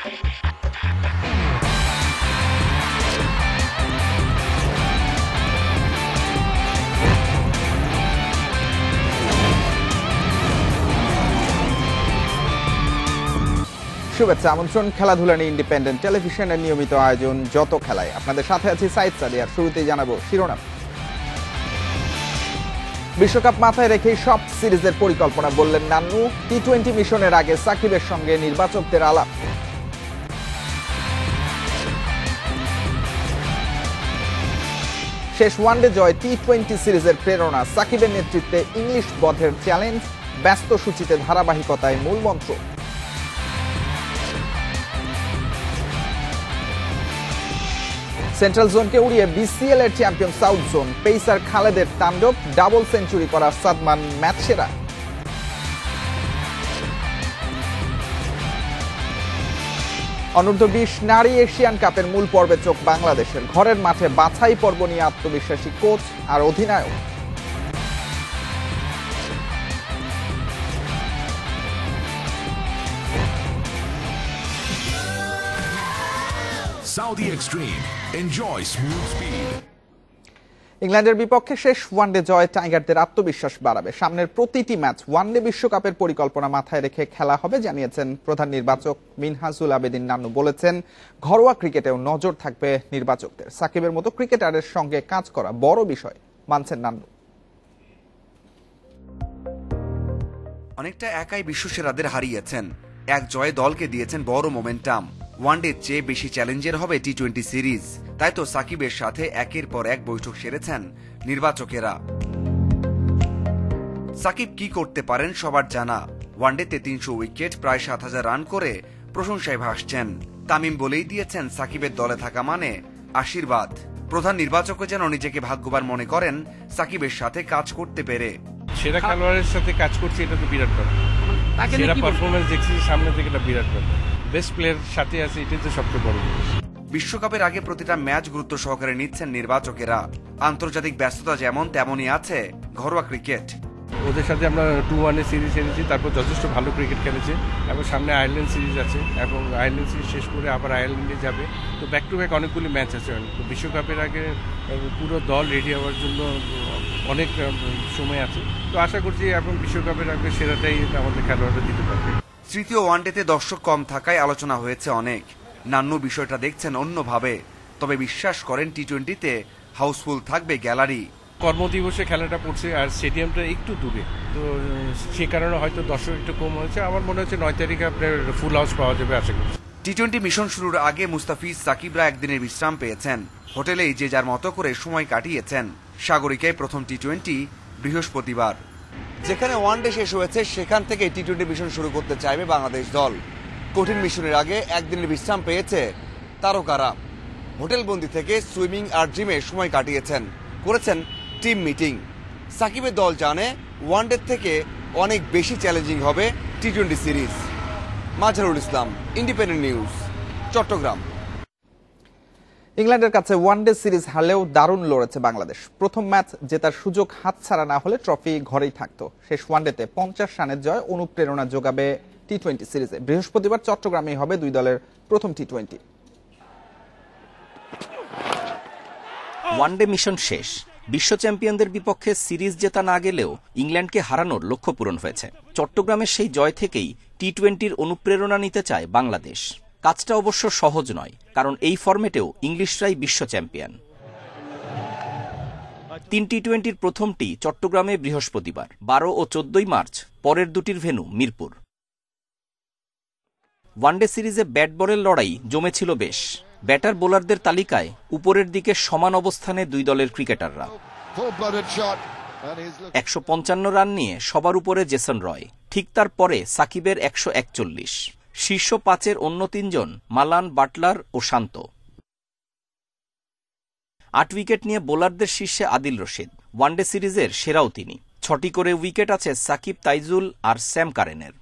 শুভেচ্ছা, আমন্ত্রণ খেলাধুলা নিয়ে ইন্ডিপেন্ডেন্ট টেলিভিশনের নিয়মিত আয়োজন, যত খেলায়। আপনাদের সাথে আছি সাইদ সাদিয়ার শুরুতেই জানাব শিরোনাম। বিশ্বকাপ মাথায় রেখেই সব সিরিজের পরিকল্পনা বললেন নান্নু। টি টোয়েন্টি মিশনের আগে সাকিবের সঙ্গে নির্বাচকদের আলাপ। শেষ ওয়ানডে জয় টি টোয়েন্টি সিরিজের প্রেরণা। সাকিবের নেতৃত্বে ইংলিশ বধের চ্যালেঞ্জ, ব্যস্ত সূচিতে ধারাবাহিকতায় মূল মন্ত্র। সেন্ট্রাল জোনকে উড়িয়ে বিসিএল এর চ্যাম্পিয়ন সাউথ জোন পেসার খালেদের তাণ্ডব, ডাবল সেঞ্চুরি করার সাদমান ম্যাচ সেরা অনূর্ধ্ব বিশ নারী এশিয়ান কাপের মূল পর্বে চোখ বাংলাদেশের ঘরের মাঠে বাছাই পর্ব নিয়ে আত্মবিশ্বাসী কোচ আর অধিনায়ক Saudi Extreme. Enjoy smooth speed. ইংল্যান্ডের বিপক্ষে শেষ ওয়ানডে জয় টাইগারদের আত্মবিশ্বাস বাড়াবে। সামনের প্রতিটি ম্যাচ ওয়ানডে বিশ্বকাপের পরিকল্পনা মাথায় রেখে খেলা হবে, জানিয়েছেন প্রধান নির্বাচক মিনহাজুল আবেদিন নান্নু। বলেছেন, ঘরোয়া ক্রিকেটেও নজর থাকবে নির্বাচকদের। সাকিবের মতো ক্রিকেটারের সঙ্গে কাজ করা বড় বিষয়, মানছেন নান্নু। অনেকটা একাই বিশ্বসেরাদের হারিয়েছেন। এক জয়ে দলকে দিয়েছেন বড় মোমেন্টাম। ওয়ানডের চেয়ে বেশি চ্যালেঞ্জের হবে টি টোয়েন্টি সিরিজ। তাই তো সাকিবের সাথে একের পর এক বৈঠক সেরেছেন নির্বাচকেরা। সাকিব কি করতে পারেন সবার জানা। ওয়ানডেতে তিনশো উইকেট প্রায় সাত হাজার রান করে প্রশংসায় ভাসছেন। তামিম বলেই দিয়েছেন সাকিবের দলে থাকা মানে আশীর্বাদ। প্রধান নির্বাচকও যেন নিজেকে ভাগ্যবান মনে করেন সাকিবের সাথে কাজ করতে পেরে। সেরা খেলোয়াড়ের সাথে কাজ করছি এটা তো বিরাট ব্যাপার। সেরা পারফরমেন্স দেখছি সামনে থেকে এটা বিরাট ব্যাপার। বেস্ট প্লেয়ার সাথে আছে এটাই তো সবচেয়ে বড় বিশ্বকাপের আগে প্রতিটা ম্যাচ গুরুত্ব সহকারে নিচ্ছেন নির্বাচকেরা। আন্তর্জাতিক ব্যস্ততা যেমন তেমনই আছে ঘরোয়া ক্রিকেট। ওদের সাথে আমরা টু ওয়ানে সিরিজ হেরেছি তারপর যথেষ্ট ভালো ক্রিকেট খেলেছে এবং সামনে আয়ারল্যান্ড সিরিজ আছে এবং আয়ারল্যান্ড সিরিজ শেষ করে আবার আয়ারল্যান্ডে যাবে। তো ব্যাক টু ব্যাক অনেকগুলি ম্যাচ আছে তো বিশ্বকাপের আগে পুরো দল রেডি হওয়ার জন্য অনেক সময় আছে। তো আশা করছি এখন বিশ্বকাপের আগে সেরাটাই আমাদের খেলোয়াড়রা দিতে পারবে। তৃতীয় ওয়ানডেতে দর্শক কম থাকায় আলোচনা হয়েছে অনেক। নান্নু বিষয়টা দেখছেন অন্যভাবে। তবে বিশ্বাস করেন টি টোয়েন্টিতে হাউসফুল থাকবে গ্যালারি। কর্মদিবসে খেলাটা পড়ছে আর স্টেডিয়ামটা একটু দূরে। তো সে কারণে হয়তো দর্শক একটু কম হয়েছে। আমার মনে হচ্ছে নয় তারিখে আপনার ফুল হাউস পাওয়া যাবে আশা করছি। টি টোয়েন্টি মিশন শুরুর আগে মুস্তাফিজ সাকিবরা একদিনের বিশ্রাম পেয়েছেন। হোটেলেই যে যার মতো করে সময় কাটিয়েছেন। সাগরিকায় প্রথম টি টোয়েন্টি বৃহস্পতিবার। যেখানে ওয়ানডে শেষ হয়েছে, সেখান থেকে টি টোয়েন্টি মিশন শুরু করতে চাইবে বাংলাদেশ দল। কঠিন মিশনের আগে একদিনের বিশ্রাম পেয়েছে তারকারা। হোটেলবন্দি থেকে সুইমিং আর জিমে সময় কাটিয়েছেন, করেছেন টিম মিটিং সাকিবের দল জানে ওয়ানডে থেকে অনেক বেশি চ্যালেঞ্জিং হবে T twenty series Mazharul Islam independent news Chattogram. ইংল্যান্ডের কাছে ওয়ানডে সিরিজ হারলেও দারুণ লড়েছে বাংলাদেশ। প্রথম ম্যাচ জেতার সুযোগ হাতছাড়া না হলে ট্রফি ঘরেই থাকতো। শেষ ওয়ানডেতে পঞ্চাশ রানের জয় অনুপ্রেরণা যোগাবে টি টোয়েন্টি সিরিজে বৃহস্পতিবার চট্টগ্রামেই হবে দুই দলের প্রথম টি টোয়েন্টি ওয়ানডে মিশন শেষ। বিশ্ব চ্যাম্পিয়নদের বিপক্ষে সিরিজ জেতা না গেলেও ইংল্যান্ডকে হারানোর লক্ষ্য পূরণ হয়েছে। চট্টগ্রামের সেই জয় থেকেই টি টোয়েন্টির অনুপ্রেরণা নিতে চায় বাংলাদেশ। কাজটা অবশ্য সহজ নয়, কারণ এই ফরম্যাটেও ইংলিশরাই বিশ্ব চ্যাম্পিয়ন। তিন টি টোয়েন্টির প্রথমটি চট্টগ্রামে বৃহস্পতিবার, বারো ও চোদ্দই মার্চ, পরের দুটির ভেন্যু মিরপুর। ওয়ানডে সিরিজে ব্যাট বলের লড়াই জমেছিল বেশ। ব্যাটার বোলারদের তালিকায় উপরের দিকে সমান অবস্থানে দুই দলের ক্রিকেটাররা। একশো পঞ্চান্ন রান নিয়ে সবার উপরে জেসন রয়, ঠিক তার পরে সাকিবের একশো একচল্লিশ। শীর্ষ পাঁচের অন্য তিনজন মালান বাটলার ও শান্ত। আট উইকেট নিয়ে বোলারদের শীর্ষে আদিল রশিদ। ওয়ানডে সিরিজের সেরাও তিনি। ছটি করে উইকেট আছে সাকিব তাইজুল আর স্যাম কারেনের।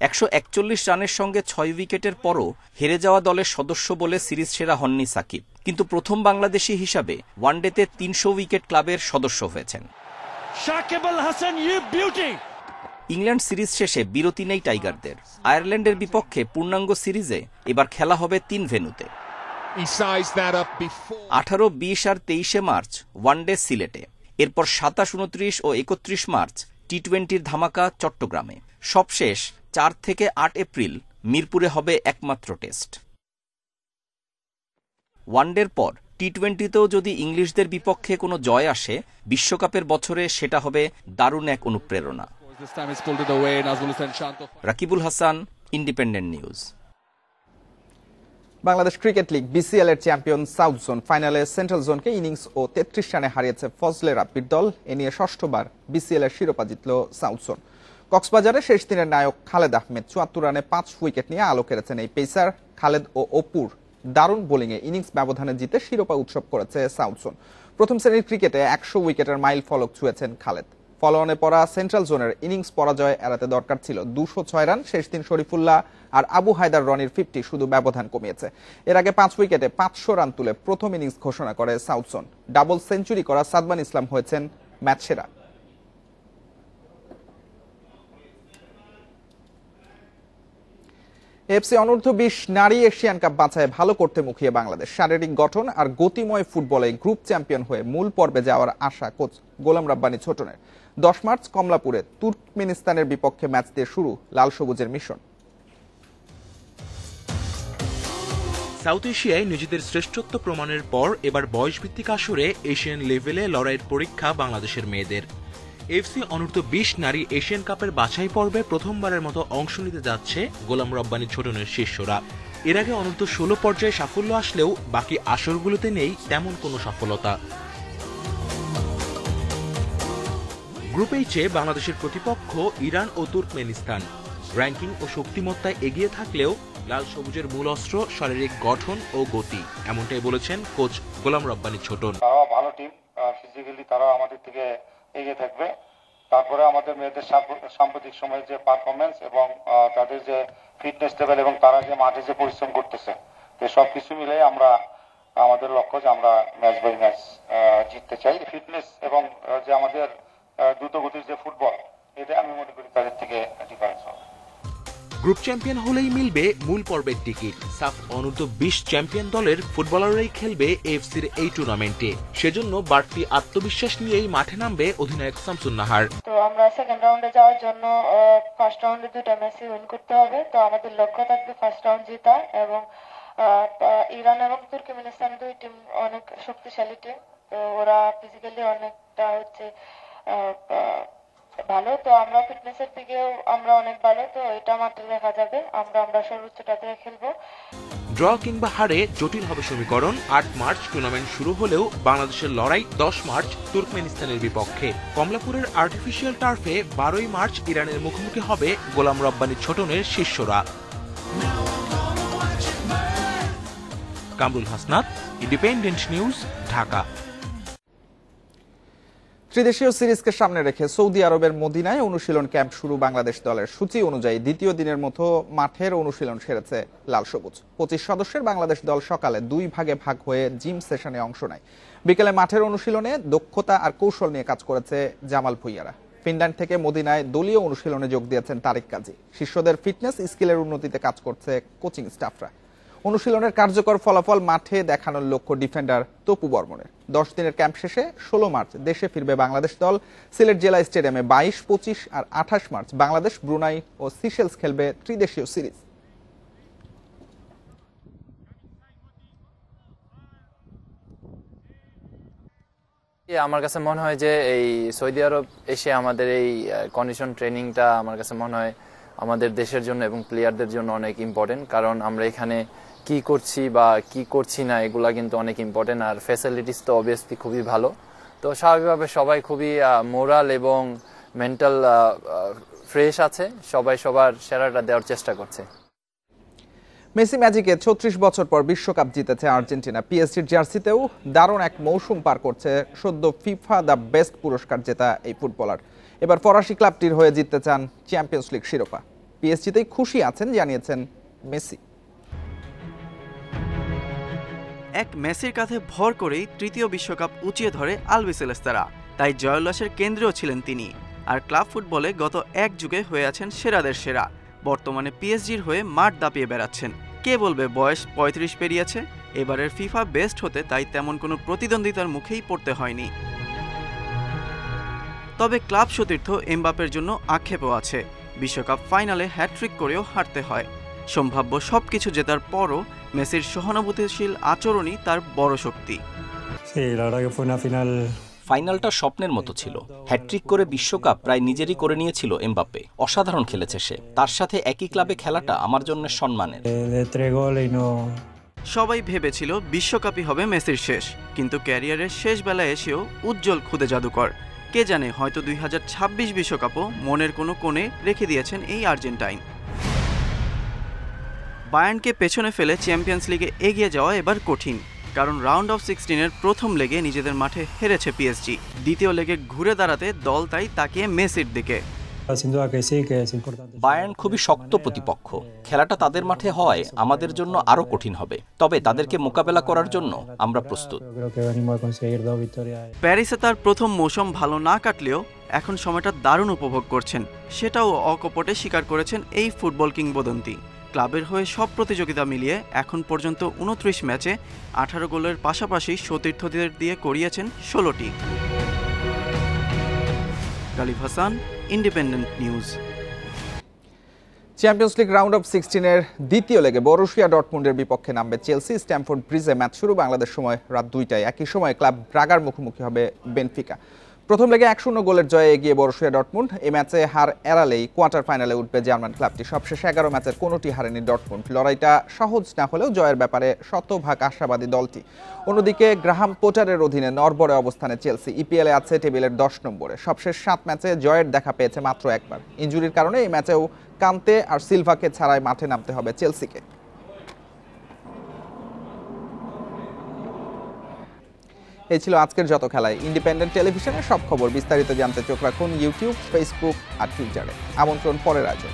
একশো একচল্লিশ রানের সঙ্গে ছয় উইকেটের পরও হেরে যাওয়া দলের সদস্য বলে সিরিজ সেরা হননি সাকিব। কিন্তু প্রথম বাংলাদেশি হিসাবে ওয়ানডেতে তিনশো উইকেট ক্লাবের সদস্য হয়েছেন। Shakib Al Hassan, you beauty! England series শেষে বিরতি নেই টাইগারদের। আয়ারল্যান্ডের বিপক্ষে পূর্ণাঙ্গ সিরিজে এবার খেলা হবে তিন before. আঠারো বিশ আর তেইশে মার্চ ওয়ানডে সিলেটে। এরপর সাতাশ উনত্রিশ ও একত্রিশ মার্চ টি টোয়েন্টির ধামাকা চট্টগ্রামে। সবশেষ চার থেকে আট এপ্রিল মিরপুরে হবে একমাত্র টেস্ট। ওয়ানডের পর টি টোয়েন্টিতেও যদি ইংলিশদের বিপক্ষে কোনো জয় আসে বিশ্বকাপের বছরে সেটা হবে দারুণ এক অনুপ্রেরণা। Rakibul Hasan independent news Bangladesh cricket league BCL এর চ্যাম্পিয়ন সাউথ জোন ফাইনালে সেন্ট্রাল জোনকে ইনিংস ও তেত্রিশ রানে হারিয়েছে ফজলে রাব্বির দল। এ নিয়ে ষষ্ঠবার বিসিএল এর শিরোপা জিতল সাউথ জোন কক্সবাজারে শেষ দিনের নায়ক খালেদ আহমেদ চুয়াত্তর রানে পাঁচ উইকেট নিয়ে আলো কেড়েছেন এই পেসার। খালেদ ও অপুর দারুণ বোলিংয়ে ইনিংস ব্যবধানে জিতে শিরোপা উৎসব করেছে সাউথ জোন প্রথম শ্রেণির ক্রিকেটে একশো উইকেটের মাইল ফলক ছুঁয়েছেন খালেদ। ফলোঅনে পড়া সেন্ট্রাল জোনের ইনিংস পরাজয় এড়াতে দরকার ছিল। দুশো ছয় রান, শেষ দিন শরীফুল্লাহ আর আবু হায়দার রনির ফিফটি শুধু ব্যবধান কমিয়েছে। এর আগে পাঁচ উইকেটে পাঁচশো রান তুলে প্রথম ইনিংস ঘোষণা করে সাউথসন ডাবল সেঞ্চুরি করা সাদমান ইসলাম হয়েছেন ম্যাচ সেরা এফসি অনূর্ধ্ব বিশ নারী এশিয়ান কাপ বাছায় ভালো করতে মুখিয়ে বাংলাদেশ। শারীরিক গঠন আর গতিময় ফুটবলে গ্রুপ চ্যাম্পিয়ন হয়ে মূল পর্বে যাওয়ার আশা কোচ গোলাম রাব্বানি ছোটনের। দশ মার্চ কমলাপুরে তুর্কমেনিস্তানের বিপক্ষে ম্যাচ দিয়ে শুরু লাল সবুজের মিশন। সাউথ এশিয়ায় নিজেদের শ্রেষ্ঠত্ব প্রমাণের পর এবার বয়সভিত্তিক আসরে এশিয়ান লেভেলে লড়াইয়ের পরীক্ষা বাংলাদেশের মেয়েদের। এফসি অনূর্ধ্ব বিশ নারী এশিয়ান কাপের বাছাই পর্বে প্রথমবারের মতো অংশ নিতে যাচ্ছে গোলাম রব্বানি ছোটনের শিষ্যরা। এর আগে অনূর্ধ্ব ষোলো পর্যায়ে সাফল্য আসলেও বাকি আসরগুলোতে নেই তেমন কোনো সফলতা। গ্রুপ এইচে বাংলাদেশের প্রতিপক্ষ ইরান ও তুর্কমেনিস্তান। র্যাঙ্কিং ও শক্তিমত্তায় এগিয়ে থাকলেও লাল সবুজের মূল অস্ত্র, শারীরিক গঠন ও গতি, এমনটাই বলেছেন কোচ গোলাম রব্বানি ছোটন। তারাও ভালো টিম ফিজিক্যালি তারাও আমাদের থেকে এগিয়ে থাকবে। তারপরে আমাদের মেয়েদের সাম্প- সাম্প্রতিক সময়ের যে পারফরমেন্স এবং তাদের যে ফিটনেস লেভেল এবং তারা যে মাঠে যে পরিশ্রম করতেছে তো সবকিছু মিলে আমরা, আমাদের লক্ষ্য যে আমরা ম্যাচ বাই ম্যাচ জিততে চাই। ফিটনেস এবং যে আমাদের দ্রুত দ্রুতগতির যে ফুটবল এটা আমি মনে করি তাদের থেকে ডিফারেন্স হবে। গ্রুপ চ্যাম্পিয়ন হলেই মিলবে মূল পর্বের টিকিট। সাফ অনূর্ধ্ব বিশ চ্যাম্পিয়ন দলের ফুটবলাররাই খেলবে এফসির এই টুর্নামেন্টে। সেজন্য বাড়তি আত্মবিশ্বাস নিয়েই মাঠে নামবে অধিনায়ক শামসুন নাহার। তো আমরা সেকেন্ড রাউন্ডে যাওয়ার জন্য ফার্স্ট রাউন্ডে দুটো ম্যাচই উইন করতে হবে। তো আমাদের লক্ষ্য থাকবে ফার্স্ট রাউন্ড জেতা এবং ইরান এবং তুর্কমেনিস্তান দুই টিম অনেক শক্তিশালী টিম তো ওরা ফিজিক্যালি অনেকটা হচ্ছে ভালো, তো আমরা ফিটনেসের দিকেও আমরা অনেক ভালো, তো এটা মাত্র দেখা যাবে। আমরা আমরা সর্বোচ্চটা দিয়ে খেলব। ড্র কিংবা হারে জটিল হবে সমীকরণ, আট মার্চ টুর্নামেন্ট শুরু হলেও বাংলাদেশের লড়াই দশ মার্চ তুর্কমেনিস্তানের বিপক্ষে। কমলাপুরের আর্টিফিশিয়াল টার্ফে বারোই মার্চ ইরানের মুখোমুখি হবে গোলাম রব্বানি ছোটনের শিষ্যরা। Kamrul Hasnat independent news Dhaka. ত্রিদেশীয় সিরিজকে সামনে রেখে সৌদি আরবের মদিনায় অনুশীলন ক্যাম্প শুরু বাংলাদেশ দলের সূচি অনুযায়ী দ্বিতীয় দিনের মতো মাঠের অনুশীলন সেরেছে লাল সবুজ। পঁচিশ সদস্যের বাংলাদেশ দল সকালে দুই ভাগে ভাগ হয়ে জিম সেশনে অংশ নেয়। বিকেলে মাঠের অনুশীলনে দক্ষতা আর কৌশল নিয়ে কাজ করেছে জামাল ভুইয়ারা। ফিনল্যান্ড থেকে মদিনায় দলীয় অনুশীলনে যোগ দিয়েছেন তারিক কাজী। শিষ্যদের ফিটনেস, স্কিলের উন্নতিতে কাজ করছে কোচিং স্টাফরা। অনুশীলনের কার্যকর ফলাফল মাঠে দেখানোর লক্ষ্য ডিফেন্ডার তপু বর্মনের। দশ দিনের ক্যাম্প শেষে ষোলো মার্চ দেশে ফিরবে বাংলাদেশ দল। সিলেট জেলা স্টেডিয়ামে বাইশ, পঁচিশ আর আঠাশ মার্চ বাংলাদেশ, ব্রুনাই ও সিশেলস খেলবে ত্রিদেশীয় সিরিজ। আমার কাছে মনে হয় যে এই সৌদি আরব এসে আমাদের এই কন্ডিশন ট্রেনিংটা আমার কাছে মনে হয় আমাদের দেশের জন্য এবং প্লেয়ারদের জন্য অনেক ইম্পর্টেন্ট কারণ আমরা এখানে কি করছি বা কি করছি না, এগুলা কিন্তু অনেক ইম্পর্টেন্ট আর ফ্যাসিলিটিস তো অবভিয়াসলি খুবই ভালো। তো স্বাভাবিকভাবে সবাই খুবই মোরাল এবং মেন্টাল ফ্রেশ আছে। সবাই সবার সেরাটা দেওয়ার চেষ্টা করছে। মেসি ম্যাজিকে ছত্রিশ বছর পর বিশ্বকাপ জিতেছে আর্জেন্টিনা। পিএসজির জার্সিতেও দারুণ এক মৌসুম পার করছে সদ্য ফিফা দ্য বেস্ট পুরস্কার জেতা এই ফুটবলার। এবার ফরাসি ক্লাবটির হয়ে জিততে চান চ্যাম্পিয়ন্স লিগ শিরোপা। পিএসজিতেই খুশি আছেন, জানিয়েছেন মেসি। এক ম্যাচের কাঁধে ভর করেই তৃতীয় বিশ্বকাপ উঁচিয়ে ধরে আলবিসেলেস্তারা তাই জয়োল্লাসের কেন্দ্রেও ছিলেন তিনি। আর ক্লাব ফুটবলে গত এক যুগে হয়ে আছেন সেরাদের সেরা। বর্তমানে পিএসজির হয়ে মাঠ দাপিয়ে বেড়াচ্ছেন। কে বলবে বয়স পঁয়ত্রিশ পেরিয়েছে? এবারের ফিফা বেস্ট হতে তাই তেমন কোনো প্রতিদ্বন্দ্বিতার মুখেই পড়তে হয়নি। তবে ক্লাব সতীর্থ এমবাপের জন্য আক্ষেপও আছে। বিশ্বকাপ ফাইনালে হ্যাট্রিক করেও হারতে হয়। সম্ভাব্য সবকিছু জেতার পরও মেসির সহানুভূতিশীল আচরণই তার বড় শক্তি। ফাইনালটা স্বপ্নের মতো ছিল। হ্যাট্রিক করে বিশ্বকাপ প্রায় নিজেরই করে নিয়েছিল এমবাপ্পে। অসাধারণ খেলেছে সে। তার সাথে একই ক্লাবে খেলাটা আমার জন্য সম্মানের। সবাই ভেবেছিল বিশ্বকাপই হবে মেসির শেষ কিন্তু ক্যারিয়ারের শেষ বেলায় এসেও উজ্জ্বল খুদে জাদুকর। কে জানে হয়তো দুই বিশ্বকাপও মনের কোনো কোণে রেখে দিয়েছেন এই আর্জেন্টাইন। বায়ার্নকে পেছনে ফেলে চ্যাম্পিয়ন্স লিগে এগিয়ে যাওয়া এবার কঠিন কারণ রাউন্ড অফ সিক্সটিনের প্রথম লেগে নিজেদের মাঠে হেরেছে পিএসজি। দ্বিতীয় লেগে ঘুরে দাঁড়াতে দল তাই তাকিয়ে মেসির দিকে। বায়ার্ন খুবই শক্ত প্রতিপক্ষ। খেলাটা তাদের মাঠে হয় আমাদের জন্য আরও কঠিন হবে। তবে তাদেরকে মোকাবেলা করার জন্য আমরা প্রস্তুত। প্যারিসে তার প্রথম মৌসুম ভালো না কাটলেও এখন সময়টা দারুণ উপভোগ করছেন। সেটাও অকপটে স্বীকার করেছেন এই ফুটবল কিংবদন্তি। ক্লাবের হয়ে সব প্রতিযোগিতা মিলিয়ে এখন পর্যন্ত উনত্রিশ ম্যাচে আঠারো গোলের পাশাপাশি সতীর্থদের দিয়ে করিয়েছেন ষোলোটি Ghalib Hasan independent news champions league round of সিক্সটিনের দ্বিতীয় লেগে বরুশিয়া ডটমুন্ডের বিপক্ষে নামবে চেলসি স্ট্যামফোর্ড ব্রিজে ম্যাচ শুরু বাংলাদেশ সময় রাত দুইটায়। একই সময় ক্লাব ব্রাগার মুখোমুখি হবে বেনফিকা প্রথম লেগে এক শূন্য গোলের জয়ে এগিয়ে বরুশিয়া ডটমুন্ড। এই ম্যাচে হার এড়ালেই কোয়ার্টার ফাইনালে উঠবে জার্মান ক্লাবটি। সবশেষে এগারো ম্যাচের কোনোটি হারেনি ডটমুন্ড। লড়াইটা সহজ না হলেও জয়ের ব্যাপারে শতভাগ আশাবাদী দলটি। অন্যদিকে গ্রাহাম পোটারের অধীনে নরবরে অবস্থানে চেলসি। ইপিএলে আছে টেবিলের দশ নম্বরে। সবশেষ সাত ম্যাচে জয়ের দেখা পেয়েছে মাত্র একবার। ইঞ্জুরির কারণে এই ম্যাচেও কান্তে আর সিলভাকে ছাড়াই মাঠে নামতে হবে চেলসিকে। এই ছিল আজকের যত খেলায়। ইন্ডিপেন্ডেন্ট টেলিভিশনের সব খবর বিস্তারিত জানতে চোখ রাখুন ইউটিউব, ফেসবুক আর টুইটারে। আমন্ত্রণ পরের আয়োজন।